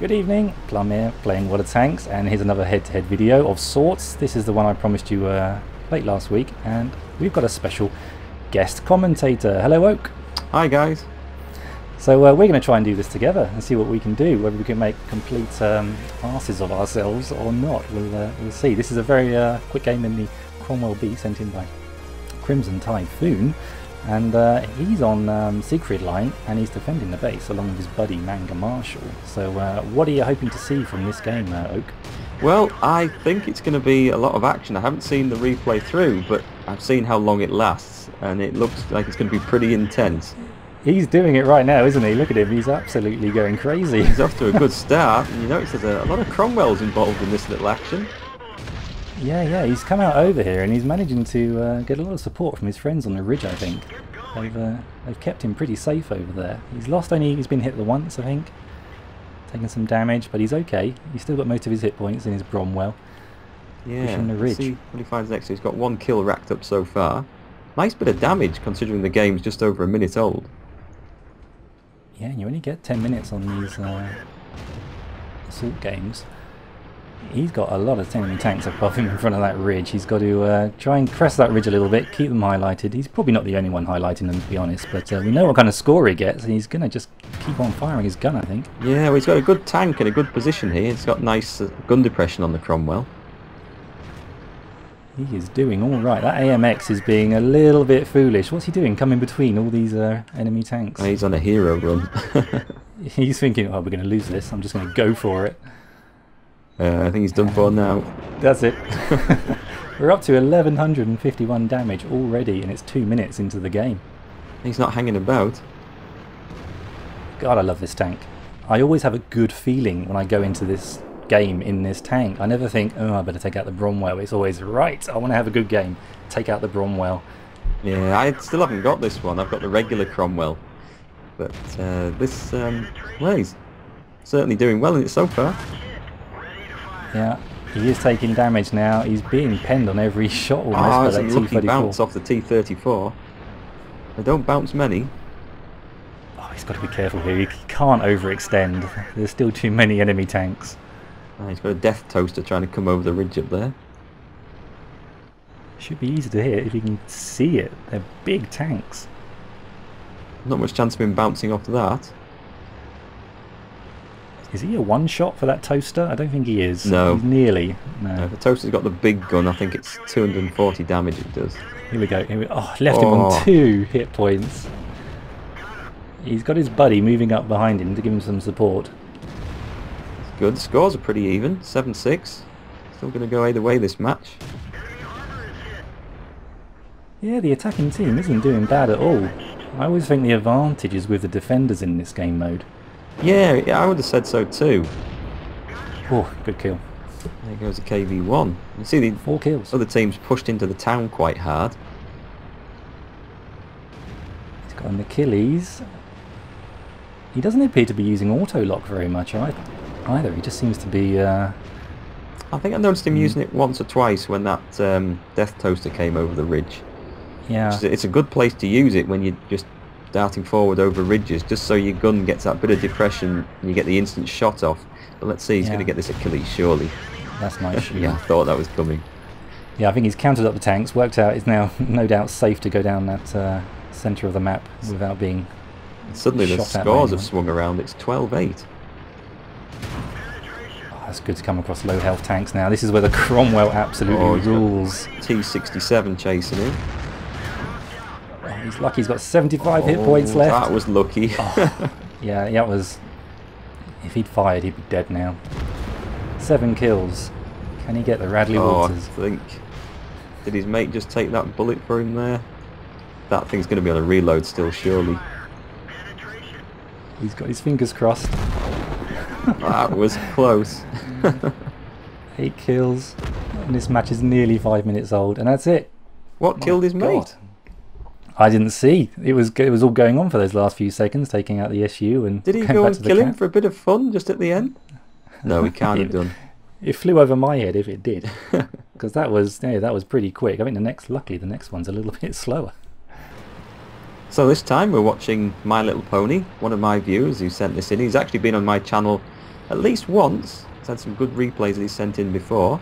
Good evening, Plum here, playing World of Tanks, and here's another head-to-head video of sorts. This is the one I promised you uh, late last week, and we've got a special guest commentator. Hello, Oake. Hi, guys. So uh, we're going to try and do this together and see what we can do, whether we can make complete um, asses of ourselves or not. We'll, uh, we'll see. This is a very uh, quick game in the Cromwell B sent in by Crimson Typhoon. And uh, he's on um, Siegfried line and he's defending the base along with his buddy Manga Marshall. So uh, what are you hoping to see from this game, uh, Oake? Well, I think it's going to be a lot of action. I haven't seen the replay through, but I've seen how long it lasts, and it looks like it's going to be pretty intense. He's doing it right now, isn't he? Look at him, he's absolutely going crazy. He's off to a good start, and you notice there's a, a lot of Cromwells involved in this little action. Yeah, yeah, he's come out over here and he's managing to uh, get a lot of support from his friends on the ridge, I think. They've, uh, they've kept him pretty safe over there. He's lost only, he's been hit the once, I think. Taken some damage, but he's okay. He's still got most of his hit points in his Bromwell. Yeah, Pushing the ridge. see what he finds next. He's got one kill racked up so far. Nice bit of damage, considering the game's just over a minute old. Yeah, and you only get 10 minutes on these uh, assault games. He's got a lot of enemy tanks above him in front of that ridge. He's got to uh, try and crest that ridge a little bit, keep them highlighted. He's probably not the only one highlighting them, to be honest, but uh, we know what kind of score he gets, and he's going to just keep on firing his gun, I think. Yeah, well, he's got a good tank and a good position here. It's got nice uh, gun depression on the Cromwell. He is doing all right. That AMX is being a little bit foolish. What's he doing coming between all these uh, enemy tanks? He's on a hero run. He's thinking, oh, we're going to lose this. I'm just going to go for it. Uh, I think he's done for now. That's it. We're up to 1151 damage already, and it's two minutes into the game. He's not hanging about. God, I love this tank. I always have a good feeling when I go into this game in this tank. I never think, oh, I better take out the Bromwell. It's always, right, I want to have a good game. Take out the Bromwell. Yeah, I still haven't got this one. I've got the regular Cromwell. But uh, this, um, well, certainly doing well in it so far. Yeah, he is taking damage now. He's being penned on every shot almost Oh, by that lucky bounce off the T-34. They don't bounce many. Oh, he's got to be careful here. He can't overextend. There's still too many enemy tanks. Oh, he's got a death toaster trying to come over the ridge up there. Should be easy to hit if you can see it. They're big tanks. Not much chance of him bouncing off that. Is he a one shot for that toaster? I don't think he is. No. He's nearly. No. Uh, the toaster's got the big gun. I think it's 240 damage it does. Here we go. Here we, oh, left him on Oh. two hit points. He's got his buddy moving up behind him to give him some support. It's good. The scores are pretty even. 7-6. Still going to go either way this match. Yeah, the attacking team isn't doing bad at all. I always think the advantage is with the defenders in this game mode. Yeah, yeah, I would have said so too. Oh, good kill. There goes a KV-1. You see the Four kills. other teams pushed into the town quite hard. He's got an Achilles. He doesn't appear to be using auto lock very much ei- either. He just seems to be. Uh, I think I noticed him Mm. using it once or twice when that um, death toaster came over the ridge. yeah. It's- It's a good place to use it when you're just darting forward over ridges, just so your gun gets that bit of depression and you get the instant shot off. But let's see, he's Yeah. going to get this Achilles, surely. That's nice. shooting. yeah, I thought that was coming. Yeah, I think he's counted up the tanks, worked out it's now no doubt safe to go down that uh, centre of the map without being. Suddenly the scores have swung around. It's 12-8. Oh, that's good to come across low health tanks now. This is where the Cromwell absolutely Oh, rules. T67 chasing him. Oh, he's lucky he's got 75 hit points Oh, left. That was lucky. Oh, yeah, that was. If he'd fired, he'd be dead now. Seven kills. Can he get the Radley oh, I think... Did his mate just take that bullet for him there? That thing's going to be on a reload still, surely. He's got his fingers crossed. that was close. Eight kills. And this match is nearly five minutes old, and that's it. What My killed his God. mate? I didn't see. It was it was all going on for those last few seconds, taking out the SU and Did he go and kill him for a bit of fun just at the end? No, he can't have done. It flew over my head if it did, because that was yeah, that was pretty quick. I think the next, luckily, the next one's a little bit slower. So this time we're watching My Little Pony, one of my viewers who sent this in. He's actually been on my channel at least once. He's had some good replays that he's sent in before.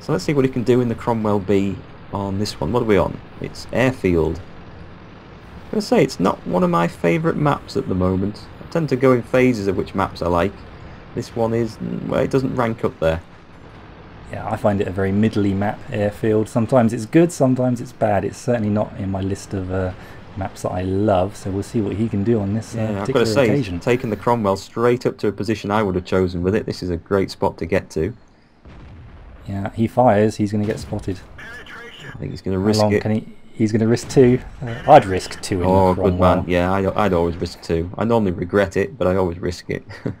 So let's see what he can do in the Cromwell B on this one. What are we on? It's Airfield. I'm going to say it's not one of my favourite maps at the moment. I tend to go in phases of which maps I like. This one is, well, it doesn't rank up there. Yeah, I find it a very middly map, Airfield. Sometimes it's good, sometimes it's bad. It's certainly not in my list of uh, maps that I love, so we'll see what he can do on this uh, Yeah, I've got to say, occasion. he's taken the Cromwell straight up to a position I would have chosen with it. This is a great spot to get to. Yeah, he fires, he's going to get spotted. I think he's going to risk long it. can he? He's going to risk two. Uh, I'd risk two in Oh, good man. Yeah, I, I'd always risk two. I normally regret it, but I always risk it.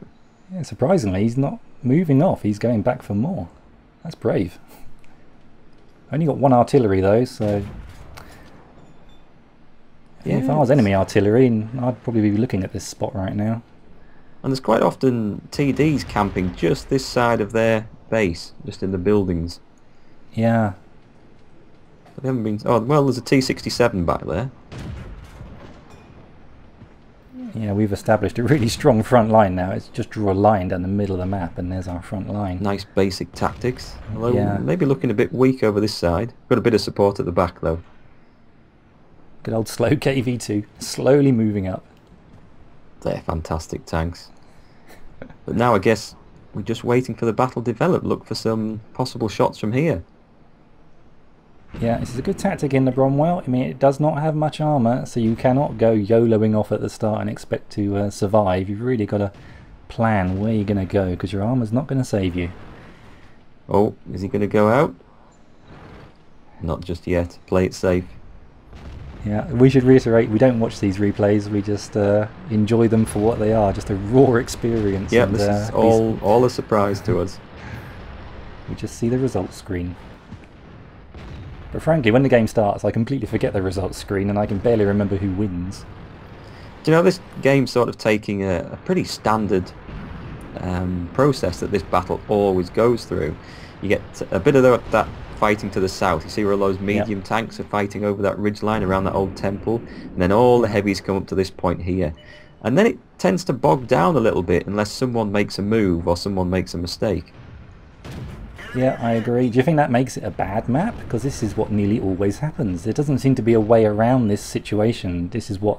Yeah, surprisingly, he's not moving off. He's going back for more. That's brave. Only got one artillery though, so if I was enemy artillery, I'd probably be looking at this spot right now. And there's quite often TDs camping just this side of their base, just in the buildings. Yeah, they haven't been. Oh, well, there's a T67 back there. yeah, we've established a really strong front line now. It's just draw a line down the middle of the map, and there's our front line. Nice basic tactics. Although Yeah. maybe looking a bit weak over this side. Got a bit of support at the back though. Good old slow KV2, slowly moving up. They're fantastic tanks. But now I guess we're just waiting for the battle to develop. Look for some possible shots from here. Yeah, this is a good tactic in the Bromwell. I mean, it does not have much armour, so you cannot go YOLOing off at the start and expect to uh, survive. You've really got to plan where you're going to go, because your armour's not going to save you. Oh, is he going to go out? Not just yet. Play it safe. Yeah, we should reiterate, we don't watch these replays, we just uh, enjoy them for what they are, just a raw experience. Yeah, and, this uh, is all all a surprise to us. We just see the results screen. But frankly, when the game starts, I completely forget the results screen and I can barely remember who wins. Do you know this game's sort of taking a, a pretty standard um, process that this battle always goes through. You get a bit of the, that fighting to the south. You see where all those medium tanks are fighting over that ridge line around that old temple, and then all the heavies come up to this point here. And then it tends to bog down a little bit unless someone makes a move or someone makes a mistake. Yeah, I agree. Do you think that makes it a bad map? Because this is what nearly always happens. There doesn't seem to be a way around this situation. This is what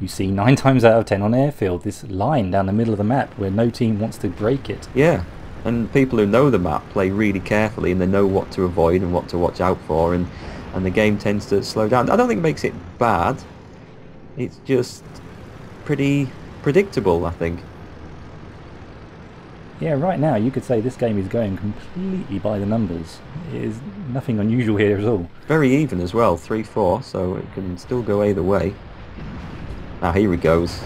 you see nine times out of ten on airfield. This line down the middle of the map where no team wants to break it. Yeah, and people who know the map play really carefully and they know what to avoid and what to watch out for, and and the game tends to slow down. I don't think it makes it bad. It's just pretty predictable, I think. Yeah, right now you could say this game is going completely by the numbers. It is nothing unusual here at all. Very even as well, 3-4, so it can still go either way. Now here he goes,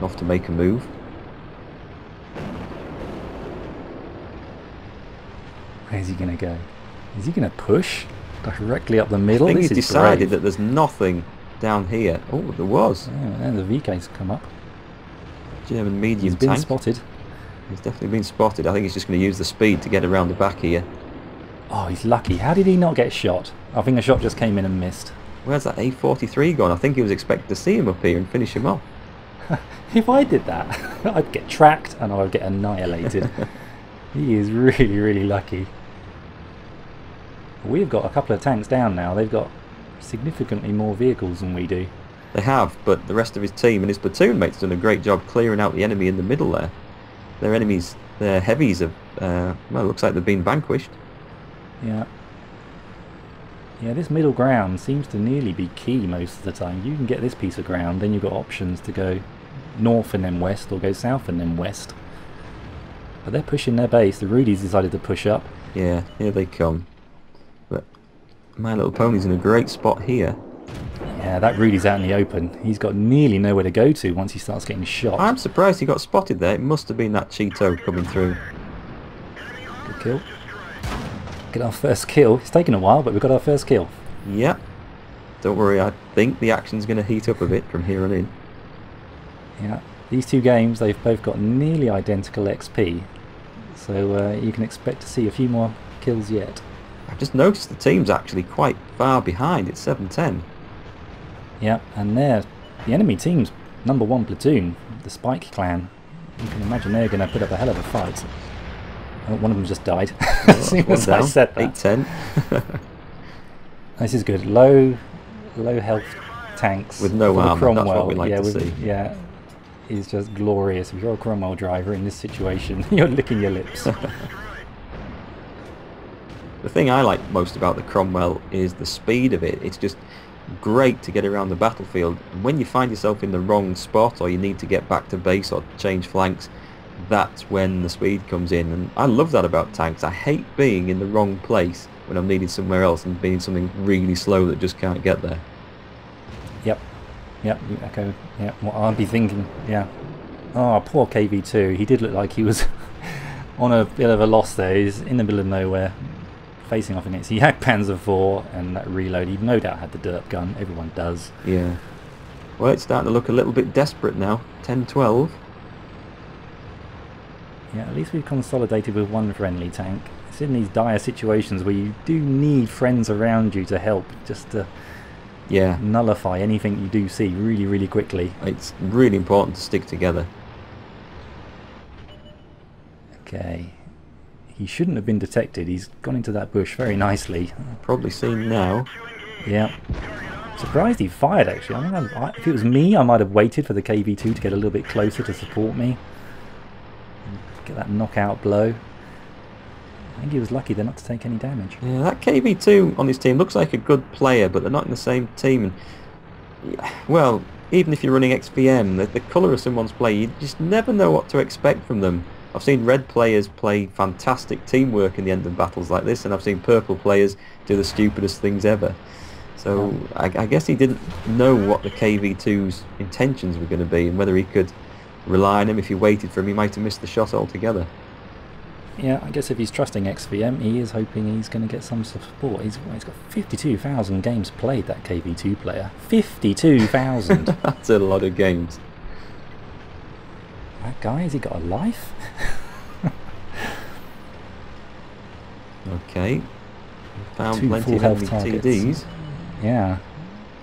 off to make a move. Where's he going to go? Is he going to push directly up the middle? I think he's decided brave. that there's nothing down here. Oh, there was. Yeah, and the VK's come up. German medium He's been tank. spotted. He's definitely been spotted. I think he's just going to use the speed to get around the back here. Oh, he's lucky. How did he not get shot? I think a shot just came in and missed. Where's that A43 gone? I think he was expecting to see him up here and finish him off. If I did that, I'd get tracked and I would get annihilated. he is really, really lucky. We've got a couple of tanks down now. They've got significantly more vehicles than we do. They have, but the rest of his team and his platoon mates done a great job clearing out the enemy in the middle there. Their enemies, their heavies have, uh, well, looks like they've been vanquished. Yeah. Yeah, this middle ground seems to nearly be key most of the time. You can get this piece of ground, then you've got options to go north and then west, or go south and then west. But they're pushing their base. The Rudies decided to push up. Yeah, here they come. But My Little Pony's in a great spot here. Yeah, that Rudy's out in the open. He's got nearly nowhere to go to once he starts getting shot. I'm surprised he got spotted there. It must have been that Cheeto coming through. Good kill. Get our first kill. It's taken a while, but we've got our first kill. Yep. Don't worry, I think the action's going to heat up a bit from here on in. Yeah, these two games, they've both got nearly identical XP. So uh, you can expect to see a few more kills yet. I've just noticed the team's actually quite far behind. It's 7-10. Yeah, and there, the enemy team's number one platoon, the Spike clan, you can imagine they're going to put up a hell of a fight. Oh, one of them just died. as soon as I said that. 8-10. This is good. Low, low health tanks With no armor, that's what Cromwell. we like yeah, to with, see. Yeah, is just glorious. If you're a Cromwell driver in this situation, you're licking your lips. The thing I like most about the Cromwell is the speed of it. It's just great to get around the battlefield. And when you find yourself in the wrong spot or you need to get back to base or change flanks, that's when the speed comes in. And I love that about tanks. I hate being in the wrong place when I'm needed somewhere else and being something really slow that just can't get there. Yep. Yep. you echo. Yeah. What I'd be thinking. Yeah. Oh, poor KV2. He did look like he was on a bit of a loss there. He's in the middle of nowhere, facing off in against. He had Panzer IV and that reload. He no doubt had the derp gun. Everyone does. Yeah. Well, it's starting to look a little bit desperate now. 10-12. Yeah. At least we've consolidated with one friendly tank. It's in these dire situations where you do need friends around you to help, just to Yeah. nullify anything you do see really, really quickly. It's really important to stick together. Okay. He shouldn't have been detected. He's gone into that bush very nicely. Probably seen now. Yeah. Surprised he fired actually. I mean, I, if it was me, I might have waited for the KV2 to get a little bit closer to support me. Get that knockout blow. I think he was lucky there not to take any damage. Yeah, that KV2 on his team looks like a good player, but they're not in the same team. And yeah, well, even if you're running XVM, the, the colour of someone's play, you just never know what to expect from them. I've seen red players play fantastic teamwork in the end of battles like this, and I've seen purple players do the stupidest things ever. So I, I guess he didn't know what the KV2's intentions were going to be, and whether he could rely on him. If he waited for him, he might have missed the shot altogether. Yeah, I guess if he's trusting XVM, he is hoping he's going to get some support. He's, he's got 52,000 games played, that KV2 player. 52,000! That's a lot of games. That guy, has he got a life? Okay. Found Two plenty of health enemy targets. TDs. Yeah.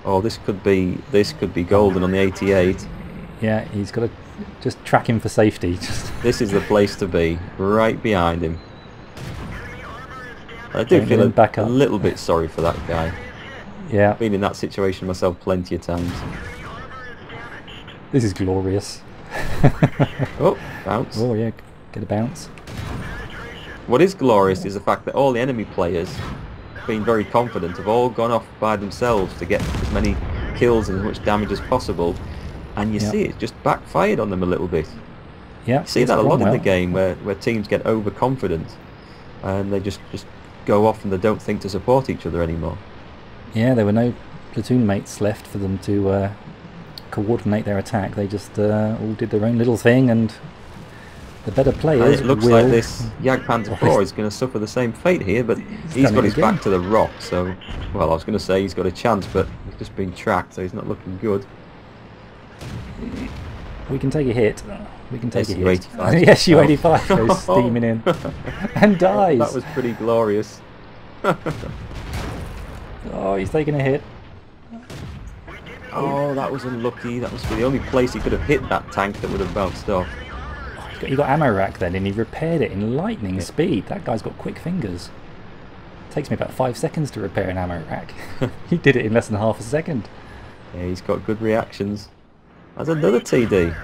Oh, this could be this could be golden on the 88. Yeah, he's got to just track him for safety. Just This is the place to be, right behind him. I do Don't feel a, back a little bit sorry for that guy. Yeah, Been in that situation myself plenty of times. this is glorious. Oh, bounce. Oh yeah, get a bounce. What is glorious is the fact that all the enemy players, being very confident, have all gone off by themselves to get as many kills and as much damage as possible. And you Yeah. see it just backfired on them a little bit. Yeah, You see that a lot in the game where, where teams get overconfident and they just, just go off and they don't think to support each other anymore. Yeah, there were no platoon mates left for them to uh, coordinate their attack. They just uh, all did their own little thing, and the better And players it looks will. like this Jagdpanther Well, 4 is going to suffer the same fate here, but He's got his back to the rock, so... Well, I was going to say he's got a chance, but he's just been tracked, so he's not looking good. We can take a hit. We can take a hit. SU-85. yes, Oh. U85 goes steaming in and dies. That was pretty glorious. Oh, he's taking a hit. Oh, oh, that was unlucky. That was the only place he could have hit that tank that would have bounced off. Oh, he, got, ammo rack then, and he repaired it in lightning speed. That guy's got quick fingers. Takes me about five seconds to repair an ammo rack. he did it in less than half a second. Yeah, he's got good reactions. That's another TD.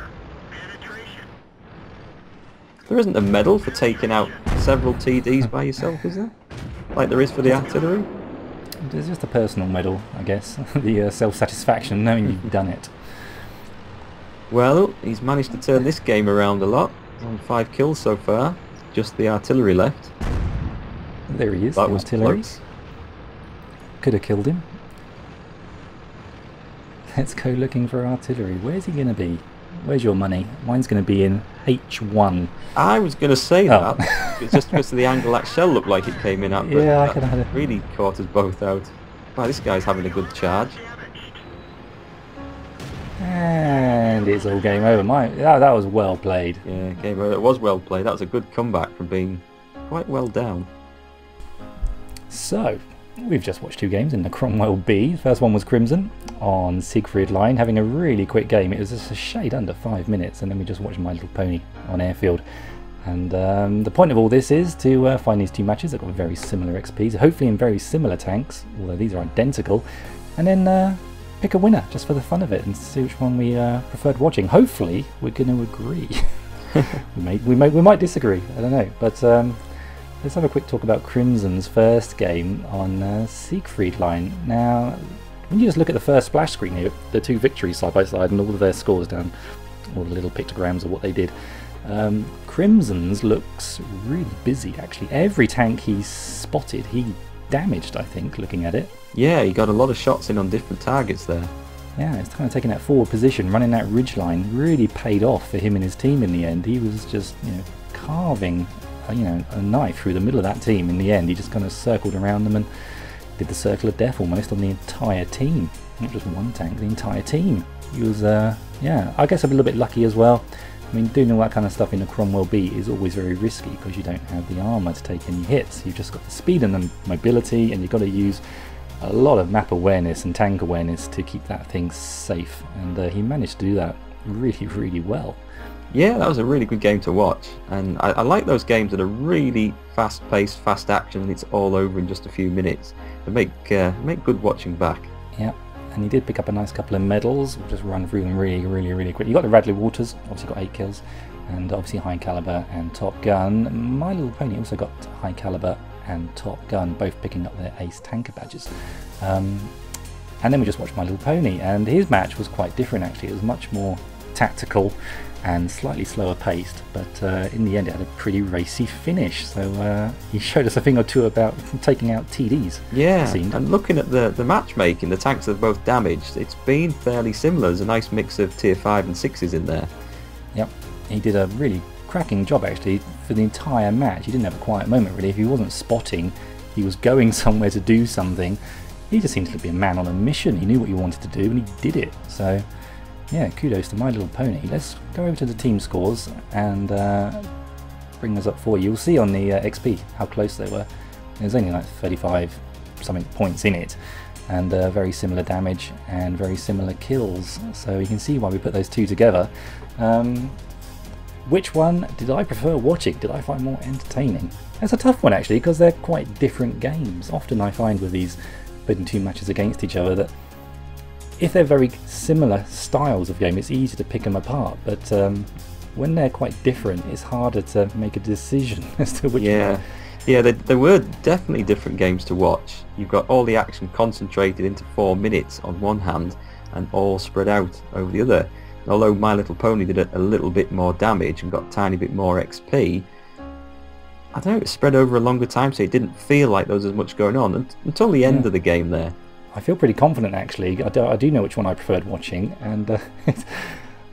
There isn't a medal for taking out several TDs by yourself, is there? Like there is for the artillery? It's just a personal medal, I guess. the uh, self-satisfaction knowing you've done it. Well, he's managed to turn this game around a lot. He's on five kills so far. Just the artillery left. There he is, That the was artillery. close. Could have killed him. Let's go looking for artillery. Where's he going to be? Where's your money? Mine's going to be in H1. I was going to say Oh. that. it's just because of the angle that shell looked like it came in at. But Yeah, I can have it. really caught us both out. Wow, this guy's having a good charge. And it's all game over. My, that, that was well played. Yeah, game over. It was well played. That was a good comeback from being quite well down. So, we've just watched two games in the Cromwell B. The first one was Crimson on Siegfried Line, having a really quick game. It was just a shade under five minutes, and then we just watched My Little Pony on Airfield. And um, the point of all this is to uh, find these two matches that got very similar XPs, hopefully in very similar tanks, although these are identical, and then uh, pick a winner just for the fun of it and see which one we uh, preferred watching. Hopefully, we're going to agree. we may, we may, we might disagree. I don't know, but um, let's have a quick talk about Crimson's first game on uh, Siegfried Line. Now, when you just look at the first splash screen here, the two victories side by side and all of their scores down, all the little pictograms of what they did. Um, Crimson's looks really busy actually. Every tank he spotted, he damaged, I think, looking at it. Yeah, he got a lot of shots in on different targets there. Yeah, it's kind of taking that forward position, running that ridge line, really paid off for him and his team in the end. He was just, you know, carving, you know, a knife through the middle of that team in the end. He just kind of circled around them and did the circle of death almost on the entire team. Not just one tank, the entire team. He was, uh, yeah, I guess I'm a little bit lucky as well. I mean, doing all that kind of stuff in a Cromwell B is always very risky because you don't have the armour to take any hits. You've just got the speed and the mobility, and you've got to use a lot of map awareness and tank awareness to keep that thing safe. And uh, he managed to do that really, really well. Yeah, that was a really good game to watch, and I, I like those games that are really fast-paced, fast action, and it's all over in just a few minutes. They make uh, make good watching back. Yeah, and he did pick up a nice couple of medals. We'll just run through them really, really, really quick. You got the Radley-Walters, obviously got eight kills, and obviously High Caliber and Top Gun. My Little Pony also got High Caliber and Top Gun, both picking up their Ace Tanker badges. Um, and then we just watched My Little Pony, and his match was quite different actually. It was much more tactical and slightly slower paced, but uh, in the end it had a pretty racy finish. So uh, he showed us a thing or two about taking out TDs. Yeah, and looking at the, the matchmaking, the tanks are both damaged. It's been fairly similar. There's a nice mix of tier 5 and 6s in there. Yep, he did a really cracking job actually for the entire match. He didn't have a quiet moment really. If he wasn't spotting, he was going somewhere to do something. He just seemed to be a man on a mission. He knew what he wanted to do and he did it. So yeah, kudos to My Little Pony. Let's go over to the team scores and uh, bring those up for you. You'll see on the uh, XP how close they were. There's only like 35 something points in it and uh, very similar damage and very similar kills. So you can see why we put those two together. Um, which one did I prefer watching? Did I find more entertaining? That's a tough one actually because they're quite different games. Often I find with these putting two matches against each other that if they're very similar styles of game, it's easy to pick them apart. But um, when they're quite different, it's harder to make a decision as to which. Yeah, one. yeah, there, there were definitely different games to watch. You've got all the action concentrated into four minutes on one hand, and all spread out over the other. Although My Little Pony did a, a little bit more damage and got a tiny bit more XP, I don't know, it spread over a longer time, so it didn't feel like there was as much going on until the end yeah. of the game there. I feel pretty confident actually. I do, I do know which one I preferred watching, and uh,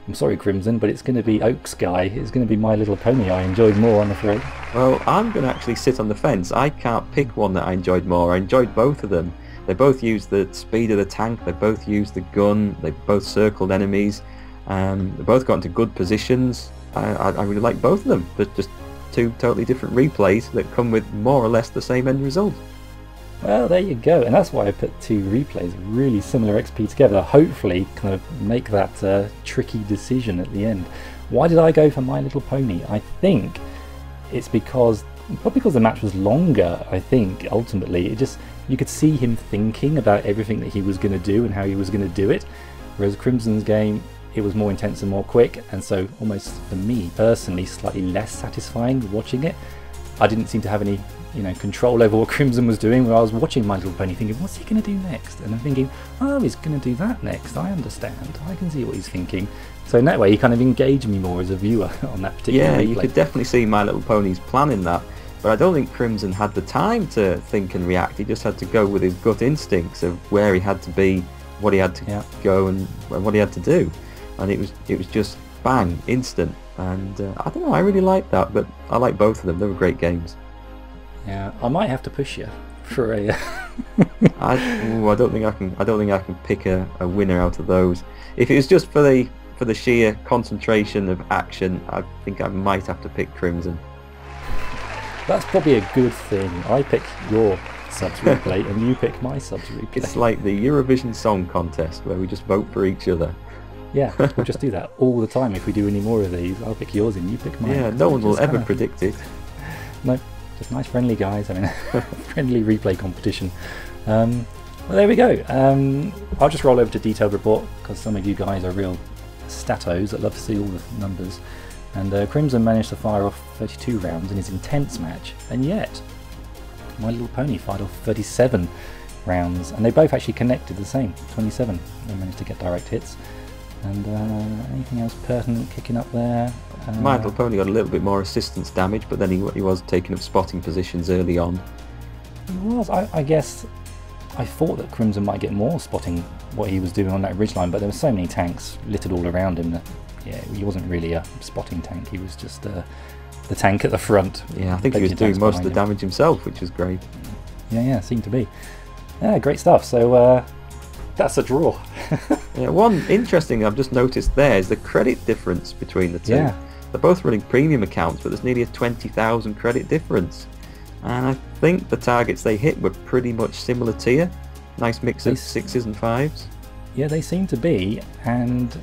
I'm sorry, Crimson, but it's going to be Oake's Guy. It's going to be My Little Pony. I enjoyed more, I'm afraid. Well, I'm going to actually sit on the fence. I can't pick one that I enjoyed more. I enjoyed both of them. They both used the speed of the tank. They both used the gun. They both circled enemies. Um, they both got into good positions. I, I, I really like both of them. But just two totally different replays that come with more or less the same end result. Well, there you go, and that's why I put two replays, really similar XP together, hopefully kind of make that uh, tricky decision at the end. Why did I go for My Little Pony? I think it's because, probably because the match was longer, I think, ultimately. It just, you could see him thinking about everything that he was going to do and how he was going to do it, whereas Crimson's game, it was more intense and more quick, and so almost for me personally, slightly less satisfying watching it. I didn't seem to have any you know, control over what Crimson was doing, where I was watching My Little Pony thinking, what's he going to do next? And I'm thinking, oh, he's going to do that next. I understand. I can see what he's thinking. So in that way, he kind of engaged me more as a viewer on that particular Yeah, replay. you could definitely see My Little Pony's planning that. But I don't think Crimson had the time to think and react. He just had to go with his gut instincts of where he had to be, what he had to yeah. go, and what he had to do. And it was it was just bang, instant. And uh, I don't know, I really liked that. But I like both of them. They were great games. Yeah, I might have to push you for a. Uh, I, ooh, I don't think I can. I don't think I can pick a, a winner out of those. If it was just for the for the sheer concentration of action, I think I might have to pick Crimson. That's probably a good thing. I pick your subs replay and you pick my subs replay. It's like the Eurovision Song Contest where we just vote for each other. Yeah, we'll just do that all the time. If we do any more of these, I'll pick yours and you pick mine. Yeah, no one will ever kinda- predict it. No, just nice friendly guys. I mean, friendly replay competition. Um, well, there we go. Um, I'll just roll over to detailed report because some of you guys are real statos that love to see all the numbers. And uh, Crimson managed to fire off 32 rounds in his intense match, and yet My Little Pony fired off 37 rounds, and they both actually connected the same 27. They managed to get direct hits. And uh, anything else pertinent kicking up there? Uh, My Little Pony got a little bit more assistance damage, but then he, he was taking up spotting positions early on. He was. I, I guess I thought that Crimson might get more spotting what he was doing on that ridgeline, but there were so many tanks littered all around him that yeah, he wasn't really a spotting tank. He was just uh, the tank at the front. Yeah, I think he was doing most of the him. damage himself, which was great. Yeah, yeah, seemed to be. Yeah, great stuff. So uh, that's a draw. Yeah, one interesting I've just noticed there is the credit difference between the two. Yeah. They're both running premium accounts, but there's nearly a 20,000 credit difference. And I think the targets they hit were pretty much similar tier. Nice mix of sixes and fives. Yeah, they seem to be, and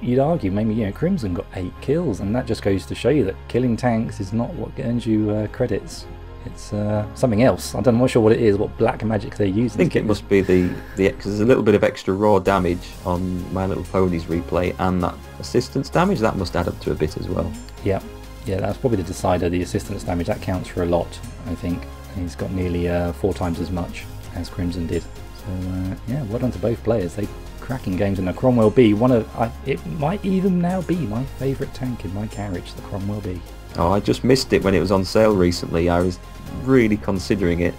you'd argue maybe you know Crimson got eight kills, and that just goes to show you that killing tanks is not what earns you uh, credits. It's uh, something else. I don't, I'm not sure what it is, what black magic they're using. I think it must be the the because there's a little bit of extra raw damage on My Little Pony's replay, and that assistance damage that must add up to a bit as well. Yeah, yeah, that's probably the decider. The assistance damage that counts for a lot, I think. And he's got nearly uh, four times as much as Crimson did. So uh, yeah, well done to both players. They cracking games in the Cromwell B. One of I, it might even now be my favourite tank in my carriage, the Cromwell B. Oh, I just missed it when it was on sale recently. I was really considering it,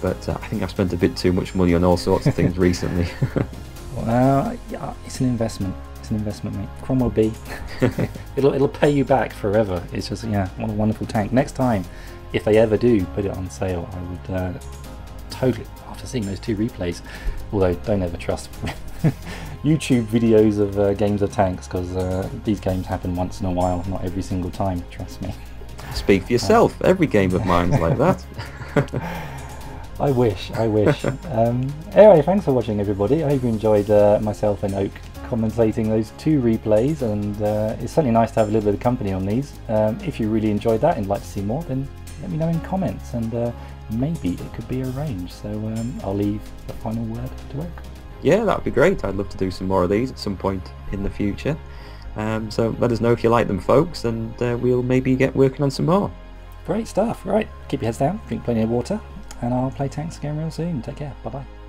but uh, I think I've spent a bit too much money on all sorts of things recently. Well, yeah, it's an investment. It's an investment, mate. Cromwell B. it'll it'll pay you back forever. It's just yeah, what a wonderful tank. Next time, if they ever do put it on sale, I would uh, totally after seeing those two replays. Although don't ever trust YouTube videos of uh, games of tanks because uh, these games happen once in a while, not every single time. Trust me. Speak for yourself. Every game of mine's like that. I wish, I wish. um, anyway, thanks for watching, everybody. I hope you enjoyed uh, myself and Oake commentating those two replays, and uh, it's certainly nice to have a little bit of company on these. Um, if you really enjoyed that and like to see more, then let me know in comments, and uh, maybe it could be arranged. So um, I'll leave the final word to Oake. Yeah, that would be great. I'd love to do some more of these at some point in the future. Um, so let us know if you like them, folks, and uh, we'll maybe get working on some more. Great stuff. Right, keep your heads down, drink plenty of water, and I'll play tanks again real soon. Take care. Bye bye.